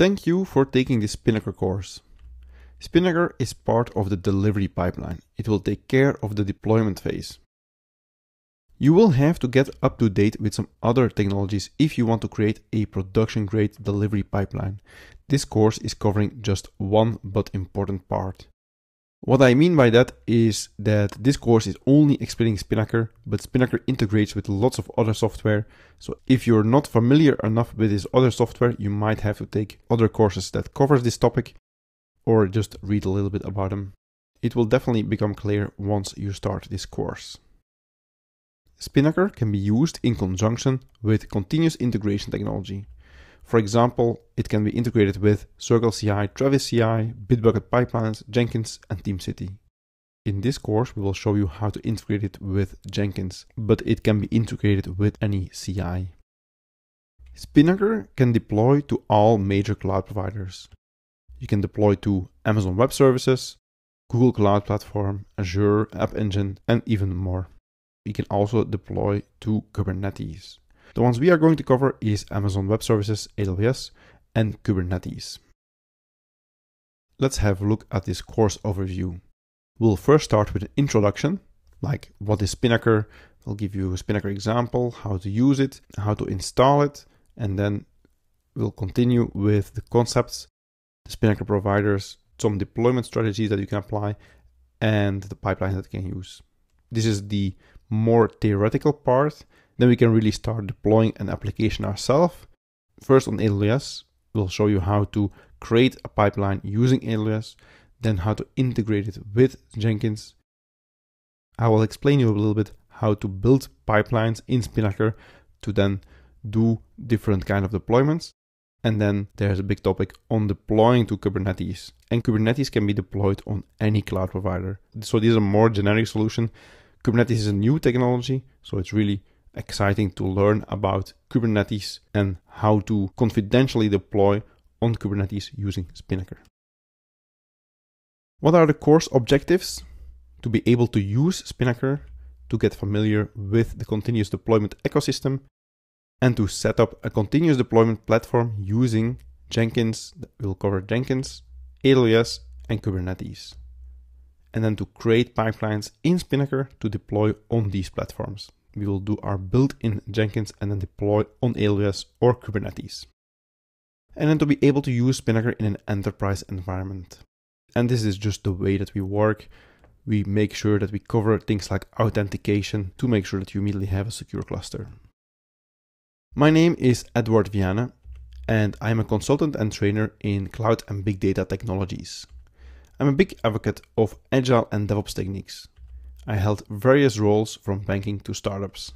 Thank you for taking this Spinnaker course. Spinnaker is part of the delivery pipeline. It will take care of the deployment phase. You will have to get up to date with some other technologies if you want to create a production grade delivery pipeline. This course is covering just one but important part. What I mean by that is that this course is only explaining Spinnaker, but Spinnaker integrates with lots of other software. So if you're not familiar enough with this other software, you might have to take other courses that covers this topic or just read a little bit about them. It will definitely become clear once you start this course. Spinnaker can be used in conjunction with continuous integration technology. For example, it can be integrated with Circle CI, Travis CI, Bitbucket Pipelines, Jenkins, and TeamCity. In this course, we will show you how to integrate it with Jenkins, but it can be integrated with any CI. Spinnaker can deploy to all major cloud providers. You can deploy to Amazon Web Services, Google Cloud Platform, Azure, App Engine, and even more. You can also deploy to Kubernetes. The ones we are going to cover is Amazon Web Services, AWS, and Kubernetes. Let's have a look at this course overview. We'll first start with an introduction, like what is Spinnaker. I'll give you a Spinnaker example, how to use it, how to install it, and then we'll continue with the concepts, the Spinnaker providers, some deployment strategies that you can apply, and the pipeline that you can use. This is the more theoretical part, then we can really start deploying an application ourselves. First on AWS, we'll show you how to create a pipeline using AWS, then how to integrate it with Jenkins. I will explain you a little bit how to build pipelines in Spinnaker to then do different kind of deployments. And then there's a big topic on deploying to Kubernetes. And Kubernetes can be deployed on any cloud provider. So these are more generic solution Kubernetes is a new technology, so it's really exciting to learn about Kubernetes and how to confidentially deploy on Kubernetes using Spinnaker. What are the course objectives? To be able to use Spinnaker, to get familiar with the continuous deployment ecosystem, and to set up a continuous deployment platform using Jenkins, we'll cover Jenkins, AWS, and Kubernetes and then to create pipelines in Spinnaker to deploy on these platforms. We will do our build in Jenkins and then deploy on AWS or Kubernetes. And then to be able to use Spinnaker in an enterprise environment. And this is just the way that we work. We make sure that we cover things like authentication to make sure that you immediately have a secure cluster. My name is Edward Viaene, and I'm a consultant and trainer in cloud and big data technologies. I'm a big advocate of agile and DevOps techniques. I held various roles from banking to startups.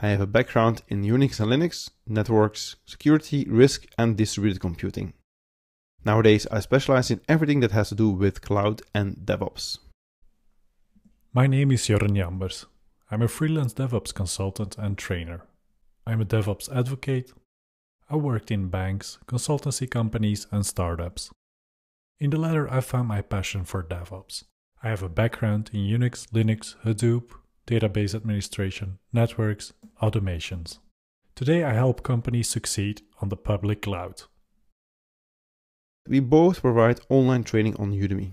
I have a background in Unix and Linux, networks, security, risk, and distributed computing. Nowadays, I specialize in everything that has to do with cloud and DevOps. My name is Jorn Jambers. I'm a freelance DevOps consultant and trainer. I'm a DevOps advocate. I worked in banks, consultancy companies, and startups. In the latter, I found my passion for DevOps. I have a background in Unix, Linux, Hadoop, database administration, networks, automations. Today, I help companies succeed on the public cloud. We both provide online training on Udemy.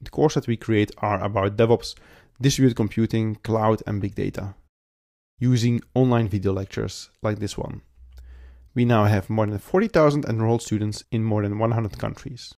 The courses that we create are about DevOps, distributed computing, cloud, and big data, using online video lectures like this one. We now have more than 40,000 enrolled students in more than 100 countries.